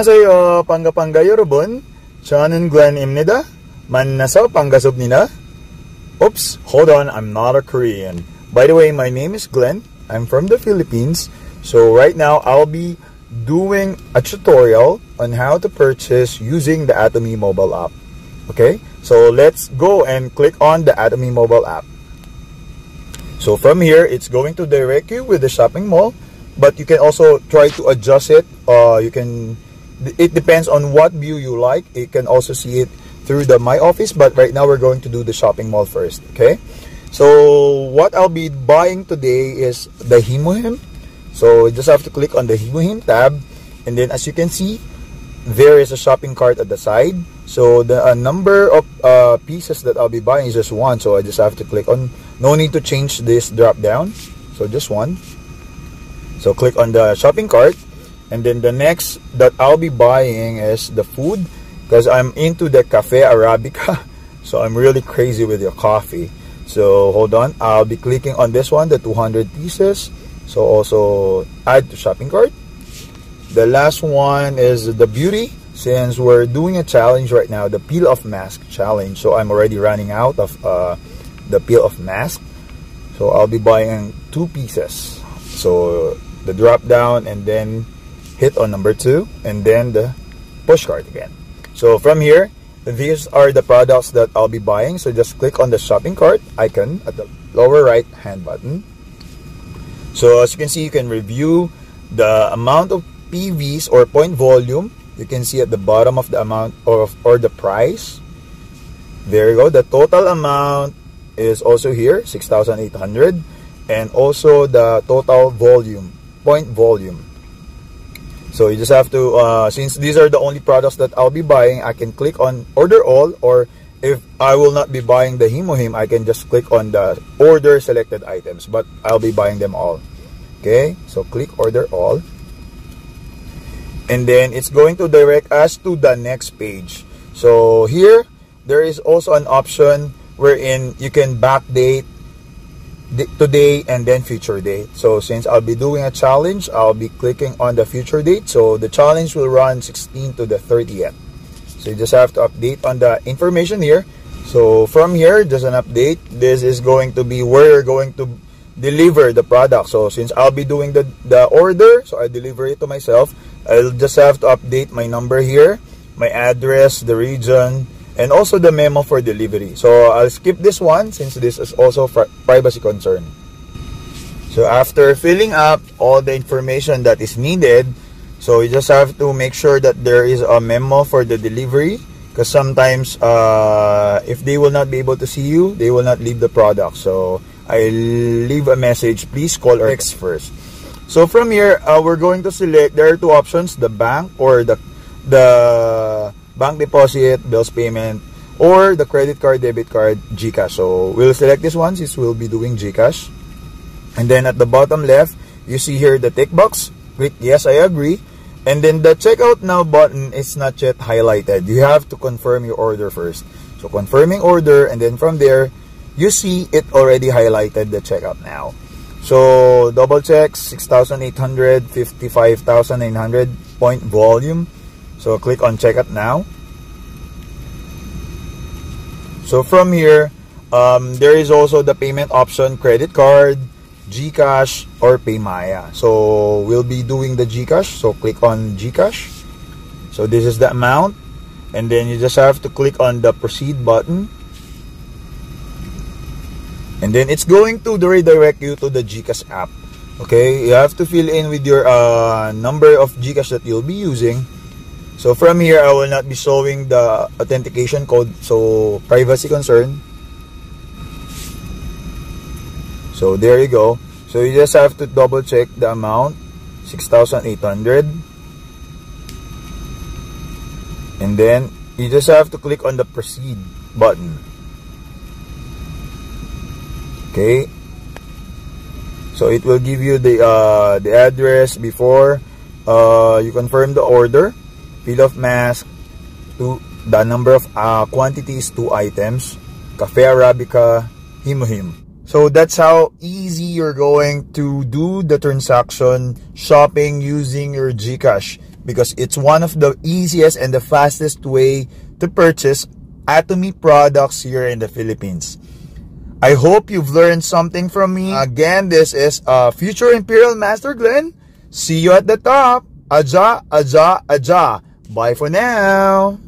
안녕하세요. 반갑습니다, 여러분. 저는 Glenn입니다. 만나서 반갑습니다. Oops, hold on, I'm not a Korean. By the way, my name is Glenn. I'm from the Philippines. So right now, I'll be doing a tutorial on how to purchase using the Atomy mobile app. Okay, so let's go and click on the Atomy mobile app. So from here, it's going to direct you with the shopping mall, but you can also try to adjust it. Uh, you can it depends on what view you like. You can also see it through the my office but right now we're going to do the shopping mall first okay? So what I'll be buying today is the HemoHIM so you just have to click on the HemoHIM tab and then as you can see there is a shopping cart at the side. So the number of uh, pieces that I'll be buying is just one so I just have to click on no need to change this drop down. So just one. So click on the shopping cart and then the next that I'll be buying is the food because I'm into the cafe arabica. So I'm really crazy with your coffee. So hold on I'll be clicking on this one the 200 pieces. So also add to shopping cart. The last one is the beauty. Since we're doing a challenge right now the peel off mask challenge. So I'm already running out of uh, the peel off mask. So I'll be buying two pieces. So the drop down and then hit on number two and then the push cart again. So from here these are the products that I'll be buying. So just click on the shopping cart icon at the lower right hand button. So as you can see you can review the amount of PVs or point volume. You can see at the bottom of the amount of or the price. There you go. The total amount is also here 6800 and also the total volume point volume so you just have to, uh, since these are the only products that I'll be buying, I can click on order all or if I will not be buying the HemoHIM, I can just click on the order selected items, but I'll be buying them all. Okay, so click order all. And then it's going to direct us to the next page. So here, there is also an option wherein you can backdate today and then future date so since I'll be doing a challenge I'll be clicking on the future date. So the challenge will run 16 to the 30th so you just have to update on the information here. So from here just an update. This is going to be where you're going to deliver the product. So since I'll be doing the the order so I deliver it to myself I'll just have to update my number here my address the region and also the memo for delivery. So I'll skip this one since this is also privacy concern. So after filling up all the information that is needed, so you just have to make sure that there is a memo for the delivery because sometimes uh, if they will not be able to see you, they will not leave the product. So I leave a message, please call or text first. So from here, uh, we're going to select, there are two options, the bank or the, the bank deposit, bills payment, or the credit card, debit card, GCash. So we'll select this one since we'll be doing GCash. And then at the bottom left, you see here the tick box. Click yes, I agree. And then the checkout now button is not yet highlighted. You have to confirm your order first. So confirming order and then from there, you see it already highlighted the checkout now. So double check 6,800, 55,900 point volume. So click on checkout now. So from here, um, there is also the payment option credit card, GCash, or PayMaya. So we'll be doing the GCash. So click on GCash. So this is the amount. And then you just have to click on the proceed button. And then it's going to redirect you to the GCash app. Okay, you have to fill in with your uh, number of GCash that you'll be using. So from here, I will not be showing the authentication code. So privacy concern. So there you go. So you just have to double check the amount. 6,800. And then you just have to click on the proceed button. Okay. So it will give you the uh, the address before uh, you confirm the order peel of mask, to the number of uh, quantities, two items, Cafe Arabica, HemoHIM. So that's how easy you're going to do the transaction shopping using your GCash because it's one of the easiest and the fastest way to purchase Atomy products here in the Philippines. I hope you've learned something from me. Again, this is uh, Future Imperial Master Glenn. See you at the top. Aja, aja, aja. Bye for now.